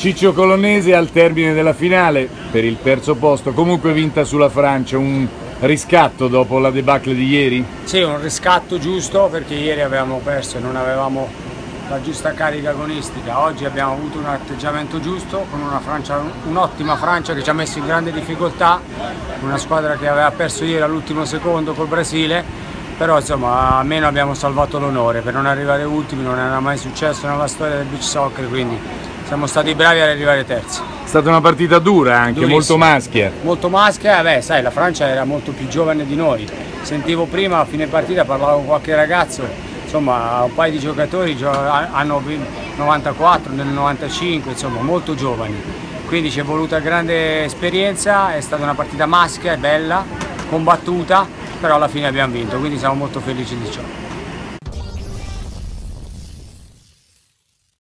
Ciccio Colonnese al termine della finale per il terzo posto, comunque vinta sulla Francia, un riscatto dopo la debacle di ieri? Sì, un riscatto giusto perché ieri avevamo perso e non avevamo la giusta carica agonistica. Oggi abbiamo avuto un atteggiamento giusto con un'ottima Francia che ci ha messo in grande difficoltà, una squadra che aveva perso ieri all'ultimo secondo col Brasile, però insomma almeno abbiamo salvato l'onore per non arrivare ultimi, non era mai successo nella storia del beach soccer, quindi siamo stati bravi ad arrivare terzi. È stata una partita dura anche, Durissima. molto maschia. Molto maschia, beh sai la Francia era molto più giovane di noi, sentivo prima a fine partita, parlavo con qualche ragazzo, insomma un paio di giocatori hanno 94, nel 95, insomma molto giovani, quindi ci è voluta grande esperienza, è stata una partita maschia, bella, combattuta, però alla fine abbiamo vinto, quindi siamo molto felici di ciò.